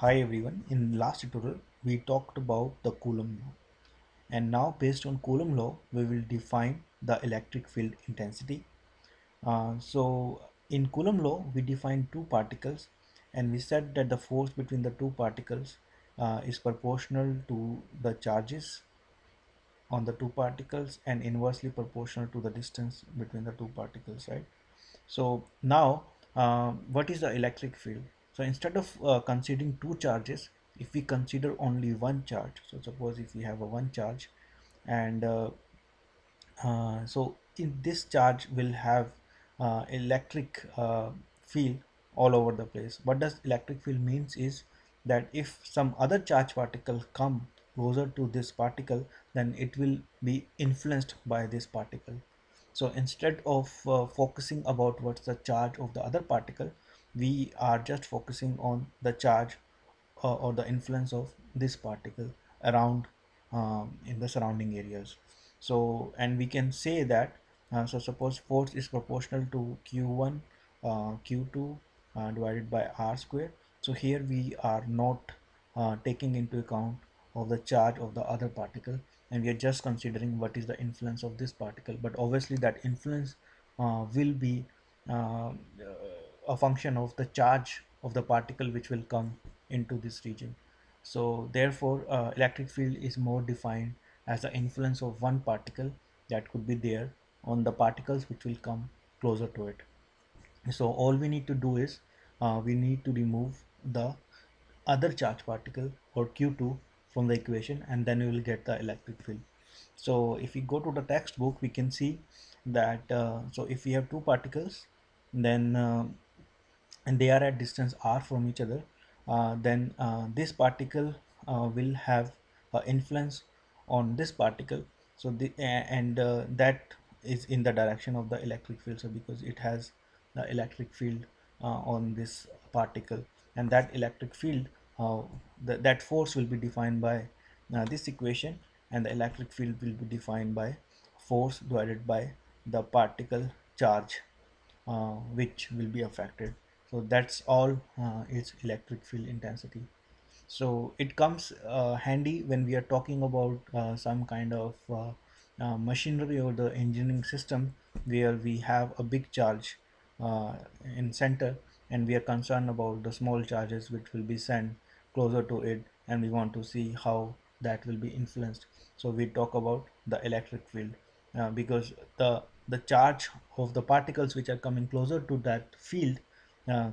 Hi everyone, in last tutorial we talked about the Coulomb law. And now based on Coulomb law we will define the electric field intensity. Uh, so in Coulomb law we define two particles and we said that the force between the two particles uh, is proportional to the charges on the two particles and inversely proportional to the distance between the two particles right? So now uh, what is the electric field so instead of uh, considering two charges if we consider only one charge so suppose if we have a one charge and uh, uh, so in this charge will have uh, electric uh, field all over the place. What does electric field means is that if some other charge particle come closer to this particle then it will be influenced by this particle. So instead of uh, focusing about what's the charge of the other particle we are just focusing on the charge uh, or the influence of this particle around um, in the surrounding areas. So and we can say that uh, so suppose force is proportional to q1 uh, q2 uh, divided by r square. So here we are not uh, taking into account of the charge of the other particle and we are just considering what is the influence of this particle. But obviously that influence uh, will be a function of the charge of the particle which will come into this region. So therefore uh, electric field is more defined as the influence of one particle that could be there on the particles which will come closer to it. So all we need to do is uh, we need to remove the other charge particle or q2 from the equation and then we will get the electric field. So if we go to the textbook we can see that uh, so if we have two particles then uh, and they are at distance r from each other uh, then uh, this particle uh, will have influence on this particle. So the and uh, that is in the direction of the electric field so because it has the electric field uh, on this particle. And that electric field uh, the, that force will be defined by this equation and the electric field will be defined by force divided by the particle charge which will be affected so that's all uh, is electric field intensity. So it comes uh, handy when we are talking about uh, some kind of uh, uh, machinery or the engineering system where we have a big charge uh, in center and we are concerned about the small charges which will be sent closer to it and we want to see how that will be influenced. So we talk about the electric field because the the charge of the particles which are coming closer to that field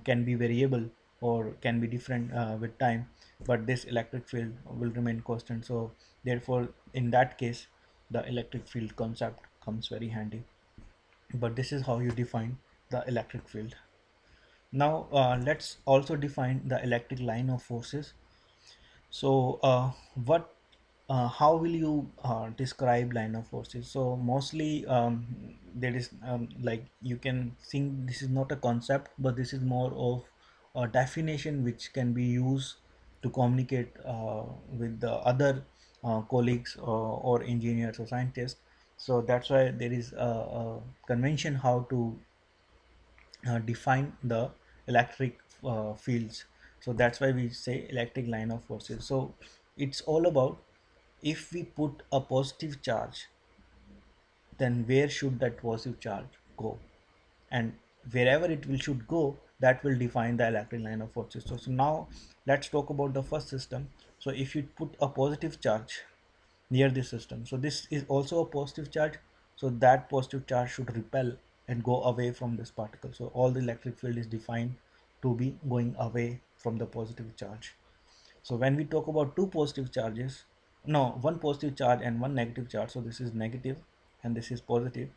can be variable or can be different uh, with time but this electric field will remain constant. So therefore in that case the electric field concept comes very handy. But this is how you define the electric field. Now uh, let's also define the electric line of forces. So uh, what uh, how will you uh, describe line of forces? So mostly um, there is um, like you can think this is not a concept but this is more of a definition which can be used to communicate uh, with the other uh, colleagues or, or, engineers or scientists. So that's why there is a, a convention how to uh, define the electric uh, fields. So that's why we say electric line of forces. So it's all about if we put a positive charge then where should that positive charge go? And wherever it will should go that will define the electric line of forces. So, so now let's talk about the first system. So if you put a positive charge near this system so this is also a positive charge. So that positive charge should repel and go away from this particle. So all the electric field is defined to be going away from the positive charge. So when we talk about two positive charges no one positive charge and one negative charge. So this is negative and this is positive.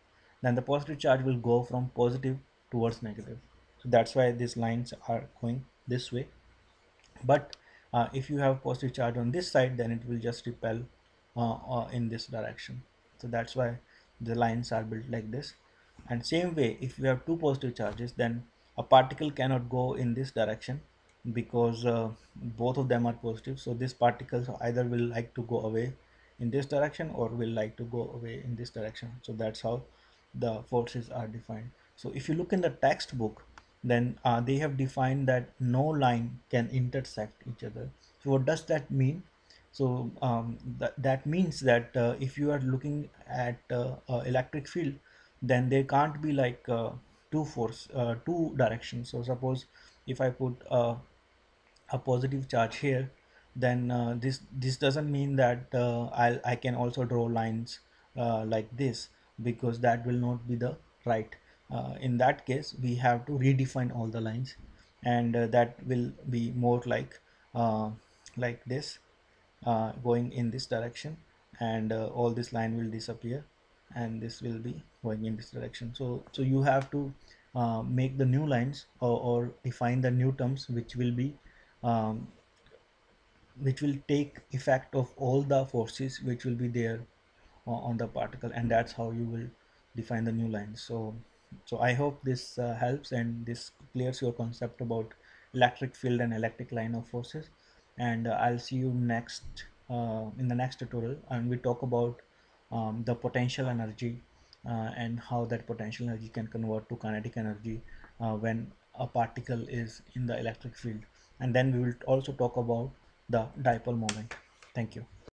Then the positive charge will go from positive towards negative. So that's why these lines are going this way. But uh, if you have positive charge on this side then it will just repel uh, uh, in this direction. So that's why the lines are built like this. And same way if you have two positive charges then a particle cannot go in this direction because uh, both of them are positive. So this particles either will like to go away in this direction or will like to go away in this direction. So that's how the forces are defined. So if you look in the textbook then uh, they have defined that no line can intersect each other. So what does that mean? So um, that, that means that uh, if you are looking at uh, electric field then there can't be like uh, two force uh, two directions. So suppose if i put uh, a positive charge here then uh, this this doesn't mean that uh, i I can also draw lines uh, like this because that will not be the right. Uh, in that case we have to redefine all the lines and uh, that will be more like uh, like this going in this direction and all this line will disappear and this will be going in this direction. So so you have to make the new lines or, or define the new terms which will be um, which will take effect of all the forces which will be there o- on the particle and that's how you will define the new lines so so i hope this uh, helps and this clears your concept about electric field and electric line of forces. And uh, i'll see you next uh, in the next tutorial and we talk about um, the potential energy uh, and how that potential energy can convert to kinetic energy uh, when a particle is in the electric field and then we will also talk about the dipole moment. Thank you